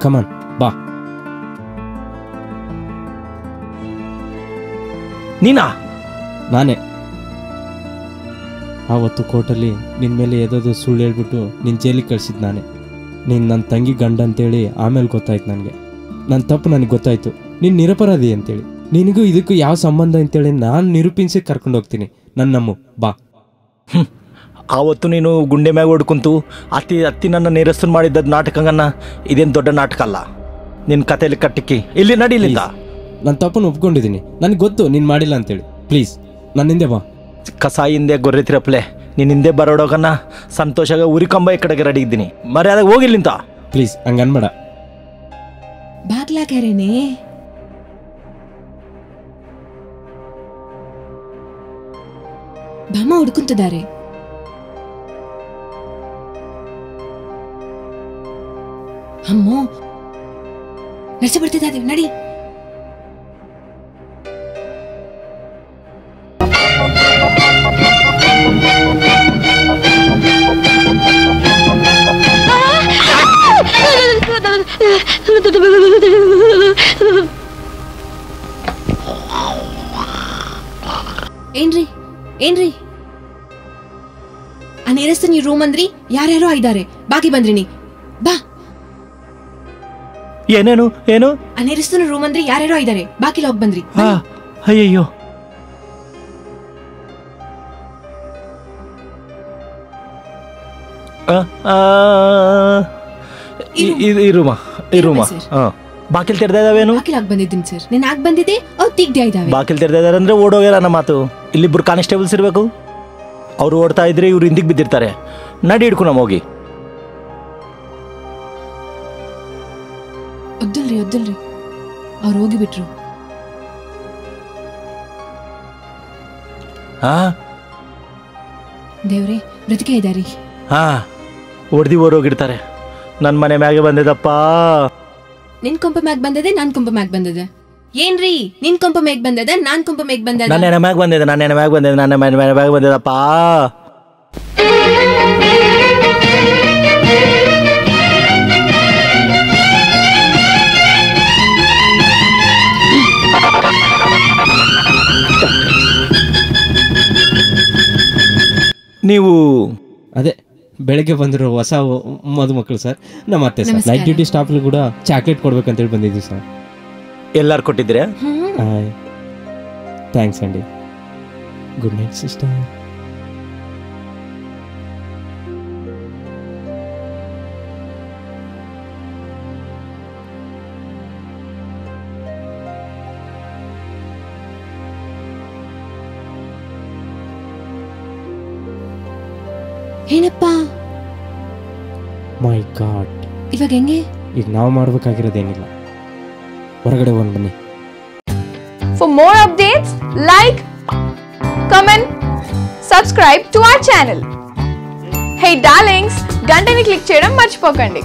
ಕಮಾನ್ ಬಾ. ನೀನಾ? ನಾನೇ. ಆವತ್ತು ಕೋರ್ಟಲ್ಲಿ ನಿನ್ನ ಮೇಲೆ ಎದೋದು ಸುಳ್ಳು ಹೇಳ್ಬಿಟ್ಟು ನಿನ್ನ ಜೈಲಿಗೆ ಕಳಿಸಿದ್ ನಾನೇ. ನೀನು ನನ್ನ ತಂಗಿ ಗಂಡ ಅಂತೇಳಿ ಆಮೇಲೆ ಗೊತ್ತಾಯ್ತು ನನಗೆ. ನನ್ನ ತಪ್ಪು ನನಗೆ ಗೊತ್ತಾಯ್ತು. ನೀನು ನಿರಪರಾಧಿ ಅಂತೇಳಿ. ನಿನಗೂ ಇದಕ್ಕೂ ಯಾವ ಸಂಬಂಧ ಅಂತೇಳಿ ನಾನು ನಿರೂಪಿಸಿ ಕರ್ಕೊಂಡು ಹೋಗ್ತೀನಿ. ನನ್ನ ನಮ್ಮ, ಬಾ. ಆವತ್ತು ನೀನು ಗುಂಡೆ ಮ್ಯಾಗ ಹೊಡ್ಕೊಂತು ಅತ್ತಿ ಅತ್ತಿ ನನ್ನ ನಿರಸನ್ ಮಾಡಿದ್ದದ್ದು ನಾಟಕಂಗನ್ನ ಇದೇನು ದೊಡ್ಡ ನಾಟಕ ಅಲ್ಲ. ನಿನ್ನ ಕಥೆಯಲ್ಲಿ ಕಟ್ಟಿಕ್ಕಿ. ಇಲ್ಲಿ ನಡೀಲಿಲ್ಲ ನನ್ನ ತಪ್ಪನ್ನು ಒಪ್ಕೊಂಡಿದ್ದೀನಿ ನನಗೆ ಗೊತ್ತು ನೀನು ಮಾಡಿಲ್ಲ ಅಂತೇಳಿ. ಪ್ಲೀಸ್ ನನ್ನ ಹಿಂದೆ ಬಾ. ಕಸಾಯಿ ಹಿಂದೆ ಗೊರ್ರೆತಿರಪ್ಲೆ ನೀನು ಹಿಂದೆ ಬರೋಡೋಗನ್ನ ಸಂತೋಷಾಗ ಉರಿಕಂಬ ಈ ಕಡೆಗೆ ರೆಡಿ ಇದ್ದೀನಿ. ಮರ್ಯಾದಾಗ ಹೋಗಿಲ್ಲಿಂತ ಪ್ಲೀಸ್ ಹಂಗೆ ಅನ್ಬೇಡ. ಬಾಗ್ಲಾಕೆರೆನೆ. ಬಾಮ ಹುಡ್ಕುಂತಿದ್ದಾರೆ. ಅಮ್ಮೋ, ನಡೆಸಿ ಬರ್ತಿದ್ದಾರೆ ನಡಿ. ಏನ್ರಿ ಏನ್ರಿ? ಆ ನೇರಸ್ತ ರೂಮ್ ಅಂದ್ರಿ? ಯಾರ್ಯಾರೋ ಇದ್ದಾರೆ. ಬಾಕಿ ಬಂದ್ರಿ ನೀ. ಬಾ. ಏನೇನು? ಏನು? ಅನಿರಿಸ್ತನ ನೇರಸ್ತನ ರೂಮ್ ಅಂದ್ರೆ ಯಾರ್ಯಾರೋ ಇದ್ದಾರೆ ಬಾಕಿ ಲಾಕ್ ಬಂದ್ರಿ. ಹಾ ಅಯ್ಯಯ್ಯೋ. ಆ, ಆ, ಈ- ಈ- ಈ ರೂಮ ಈ ರೂಮ ಸರ್. ಹಾ ಬಾಕಿಲ್ ತೆರೆದ ಇದಾವೇನು ಬಾಕಿ ಹೋಗ್ ಬಂದಿದ್ದೀನಿ ಸರ್. ನೀನ್ ಆಗ್ ಬಂದಿದ್ದೆ? ಅವ್ರು ತಿಗ್ದೆ ಇದಾವೆ ಬಾಕಿಲ್ ತೆರೆದ ಇದಾರೆ ಅಂದ್ರೆ ಓಡೋಗ್ಯಾರ ನಮ್ಮ ಮಾತು. ಇಲ್ಲಿಬ್ರು ಕಾನ್ಸ್ಟೇಬಲ್ಸ್ ಇರಬೇಕು. ಅವ್ರು ಓಡ್ತಾ ಇದ್ರೆ ಇವ್ರು ಹಿಂದಿಗೆ ಬಿದ್ದಿರ್ತಾರೆ. ನಡಿ ಹಿಡ್ಕು ನಮ್ಮ ಹೋಗಿ. ಒದ್ದಲ್ರಿ ಒದ್ದಲ್ರಿ ಅವ್ರು ಹೋಗಿಬಿಟ್ರು. ಹಾ? ದೇವ್ರೆ ಬ್ರತಿಕೆ ಇದಾರಿ. ಹಾ ಹೊಡ್ದಿ ಓಡೋಗಿರ್ತಾರೆ ನನ್ನ ಮನೆ ಮ್ಯಾಗೆ ಬಂದಿದಪ್ಪ. ನಿನ್ ಕೊಂಪ ಮ್ಯಾಗ್ ಬಂದದೆ ನನ್ ಕೊಂಪ ಮ್ಯಾಗ್ ಬಂದದೆ. ಏನ್ರಿ ನಿನ್ ಕೊಂಪ ಮೇಗ್ ಬಂದದ ನಾನ್ ಕೊಂಪ ಮೇಗ್ ಬಂದದ? ನನ್ನ ಮ್ಯಾಗ್ ಮ್ಯಾಗ ಬಂದಿದೆ ನನ್ನ ಮ್ಯಾಗ್ ಮ್ಯಾಗ ಬಂದಿದೆ ನನ್ನ ಮನೆ ಮ್ಯಾಗ ಬಂದಿದಪ್ಪ. ನೀವು ಅದೇ ಬೆಳಗ್ಗೆ ಬಂದಿರೋ ಹೊಸ ಮದುಮಕ್ಕಳು ಸರ್ ನಮ್ಮ ಅತ್ತೆ ಸರ್. ನೈಟ್ ಡ್ಯೂಟಿ ಸ್ಟಾಫ್ ಕೂಡ ಚಾಕ್ಲೇಟ್ ಕೊಡ್ಬೇಕಂತೇಳಿ ಬಂದಿದ್ವಿ ಸರ್. ಎಲ್ಲಾರು ಕೊಟ್ಟಿದ್ರೆ ಥ್ಯಾಂಕ್ಸ್ ಅಂಡಿ ಗುಡ್ ನೈಟ್ ಸಿಸ್ಟರ್ ಏನಪ್ಪ ಮೈ ಗಾಡ್ ಇವಾಗ ಹೆಂಗೆ ಈಗ ನಾವು ಮಾಡ್ಬೇಕಾಗಿರೋದೇನಿಲ್ಲ ಹೊರಗಡೆ ಒಂದು ಬನ್ನಿ For more updates, like, comment, subscribe to our channel. Hey darlings, గంటని click చేయడం మర్చిపోకండి